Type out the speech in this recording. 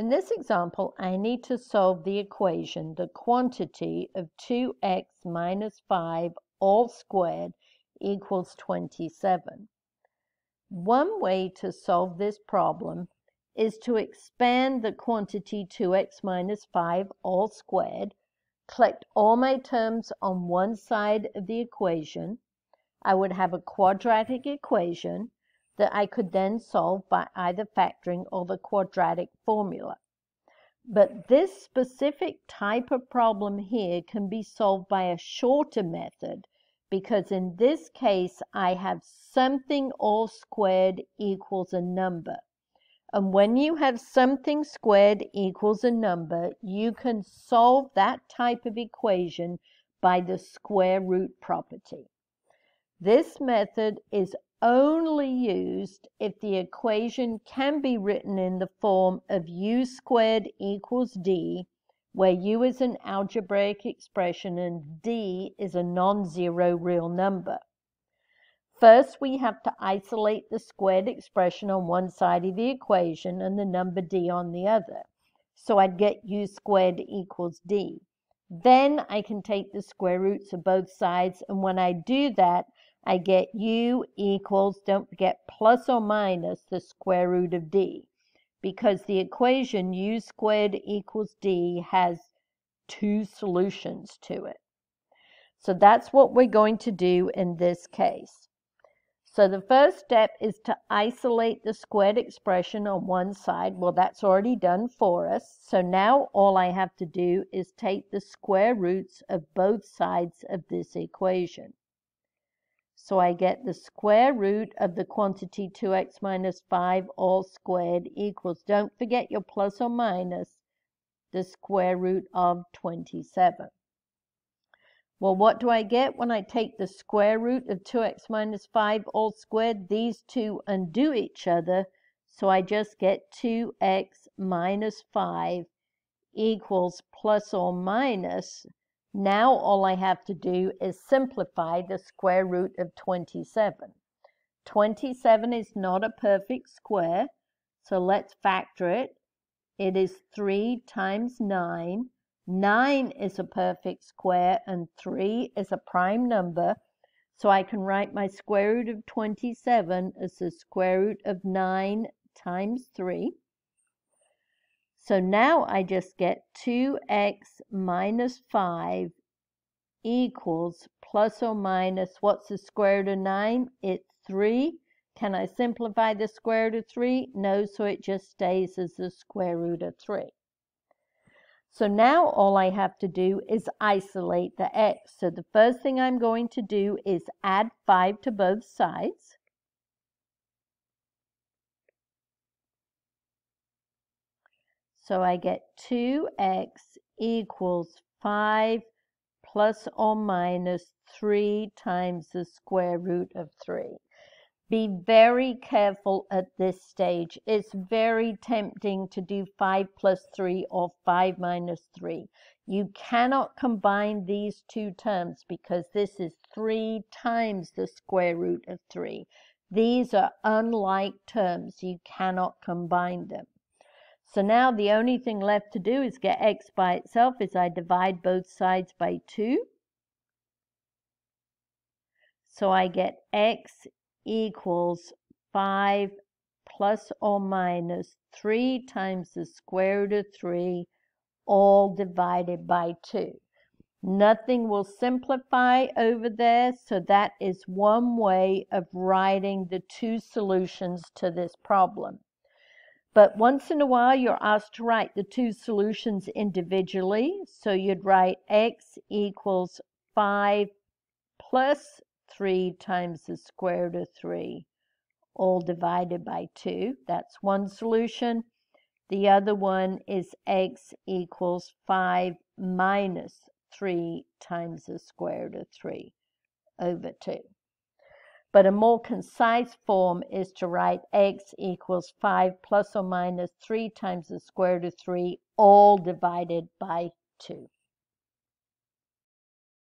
In this example, I need to solve the equation, the quantity of 2x minus 5 all squared equals 27. One way to solve this problem is to expand the quantity 2x minus 5 all squared, collect all my terms on one side of the equation. I would have a quadratic equation that I could then solve by either factoring or the quadratic formula. But this specific type of problem here can be solved by a shorter method because in this case I have something all squared equals a number. And when you have something squared equals a number, you can solve that type of equation by the square root property. This method is only used if the equation can be written in the form of u squared equals d, where u is an algebraic expression and d is a non-zero real number. First, we have to isolate the squared expression on one side of the equation and the number d on the other. So I'd get u squared equals d. Then I can take the square roots of both sides, and when I do that, I get u equals, don't forget, plus or minus the square root of d, because the equation u squared equals d has two solutions to it. So that's what we're going to do in this case. So the first step is to isolate the squared expression on one side. Well, that's already done for us. So now all I have to do is take the square roots of both sides of this equation. So I get the square root of the quantity 2x minus 5 all squared equals, don't forget your plus or minus, the square root of 27. Well, what do I get when I take the square root of 2x minus 5 all squared? These two undo each other, so I just get 2x minus 5 equals plus or minus now all I have to do is simplify the square root of 27. 27 is not a perfect square, so let's factor it. It is 3 times 9. 9 is a perfect square and 3 is a prime number, so I can write my square root of 27 as the square root of 9 times 3. So now I just get 2x minus 5 equals plus or minus, what's the square root of 9? It's 3. Can I simplify the square root of 3? No, so it just stays as the square root of 3. So now all I have to do is isolate the x. So the first thing I'm going to do is add 5 to both sides. So I get 2x equals 5 plus or minus 3 times the square root of 3. Be very careful at this stage. It's very tempting to do 5 plus 3 or 5 minus 3. You cannot combine these two terms because this is 3 times the square root of 3. These are unlike terms. You cannot combine them. So now the only thing left to do is get x by itself is I divide both sides by 2. So I get x equals 5 plus or minus 3 times the square root of 3 all divided by 2. Nothing will simplify over there, so that is one way of writing the two solutions to this problem. But once in a while, you're asked to write the two solutions individually. So you'd write x equals 5 plus 3 times the square root of 3, all divided by 2. That's one solution. The other one is x equals 5 minus 3 times the square root of 3 over 2. But a more concise form is to write x equals 5 plus or minus 3 times the square root of 3, all divided by 2.